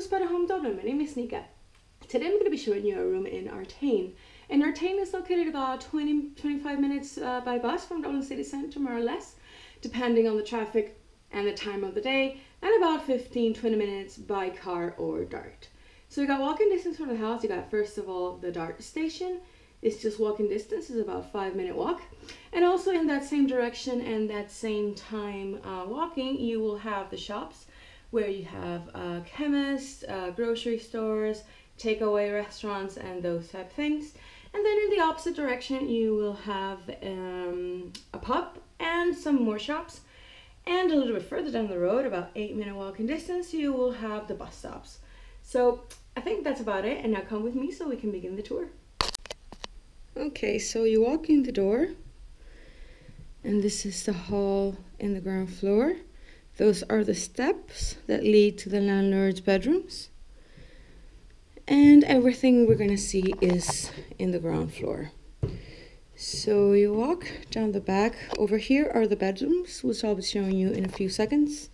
to Spotahome Dublin. My name is Nika. Today I'm going to be showing you a room in Artane. And Artane is located about 20 25 minutes uh, by bus from Dublin city centre, more or less, depending on the traffic and the time of the day, and about 15 20 minutes by car or dart. So you got walking distance from the house. You got first of all the dart station. It's just walking distance, it's about five minute walk. And also in that same direction and that same time uh, walking, you will have the shops where you have uh, chemists, uh, grocery stores, takeaway restaurants, and those type things. And then in the opposite direction, you will have um, a pub and some more shops. And a little bit further down the road, about eight minute walking distance, you will have the bus stops. So I think that's about it. And now come with me so we can begin the tour. Okay, so you walk in the door, and this is the hall in the ground floor. Those are the steps that lead to the landlord's bedrooms. And everything we're going to see is in the ground floor. So you walk down the back. Over here are the bedrooms, which I'll be showing you in a few seconds.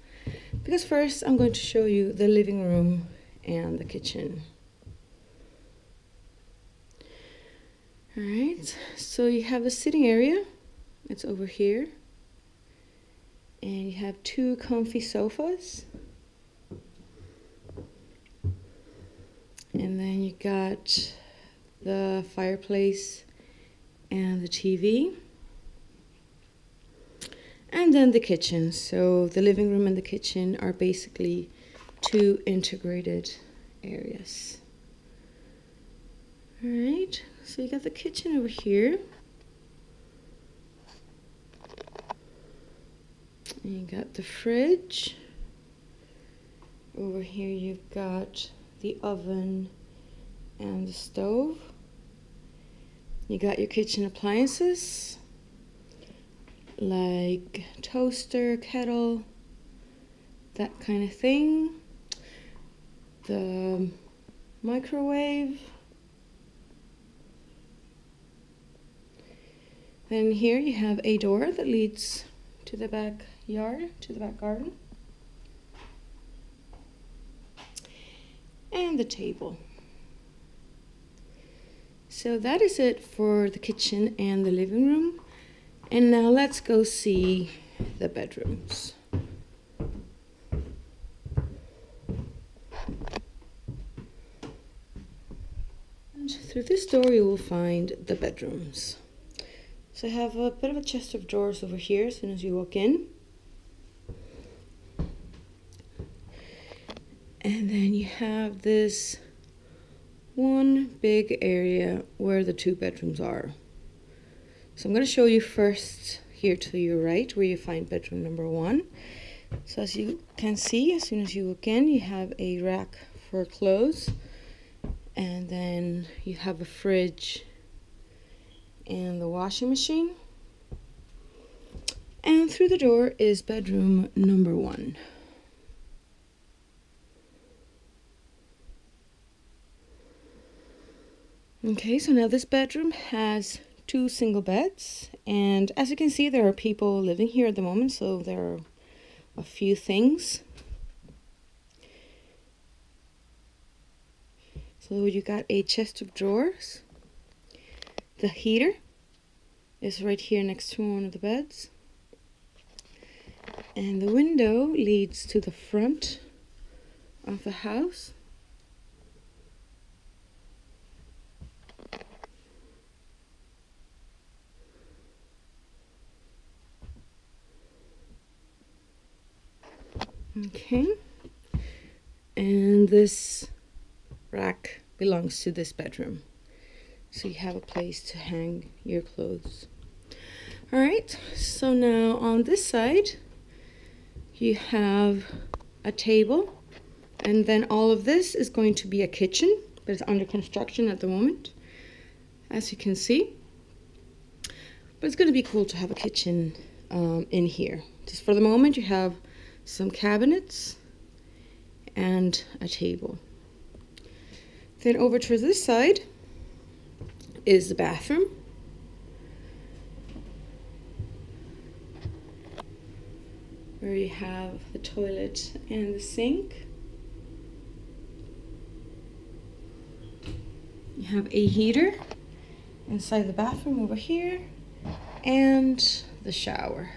Because first I'm going to show you the living room and the kitchen. Alright, so you have the sitting area. It's over here and you have two comfy sofas. And then you got the fireplace and the TV and then the kitchen. So the living room and the kitchen are basically two integrated areas. All right. So you got the kitchen over here you got the fridge. Over here you've got the oven and the stove. You got your kitchen appliances like toaster, kettle, that kind of thing. The microwave. Then here you have a door that leads to the back yard to the back garden. And the table. So that is it for the kitchen and the living room. And now let's go see the bedrooms. And through this door you will find the bedrooms. So I have a bit of a chest of drawers over here as soon as you walk in. And then you have this one big area where the two bedrooms are. So I'm going to show you first here to your right where you find bedroom number one. So as you can see, as soon as you look in, you have a rack for clothes. And then you have a fridge and the washing machine. And through the door is bedroom number one. Okay, so now this bedroom has two single beds, and as you can see, there are people living here at the moment, so there are a few things. So you got a chest of drawers. The heater is right here next to one of the beds. And the window leads to the front of the house. Okay. And this rack belongs to this bedroom. So you have a place to hang your clothes. All right, so now on this side, you have a table, and then all of this is going to be a kitchen, but it's under construction at the moment, as you can see. But it's going to be cool to have a kitchen um, in here. Just for the moment, you have some cabinets, and a table. Then over to this side is the bathroom. Where you have the toilet and the sink. You have a heater inside the bathroom over here and the shower.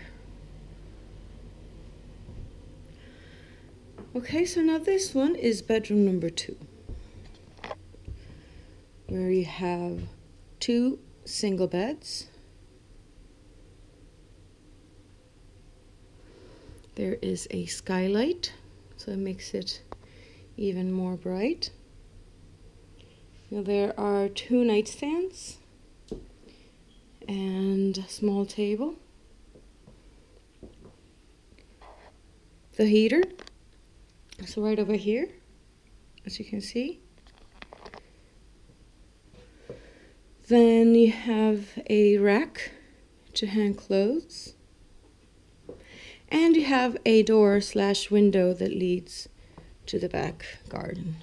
Okay, so now this one is bedroom number two, where you have two single beds. There is a skylight, so it makes it even more bright. Now there are two nightstands and a small table. The heater so right over here, as you can see. Then you have a rack to hang clothes. And you have a door slash window that leads to the back garden.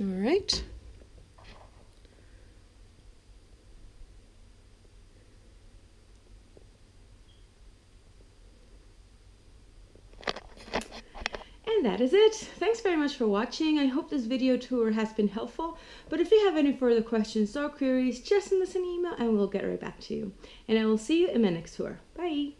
All right. That is it. Thanks very much for watching. I hope this video tour has been helpful. But if you have any further questions or queries, just send us an email and we'll get right back to you. And I will see you in my next tour. Bye!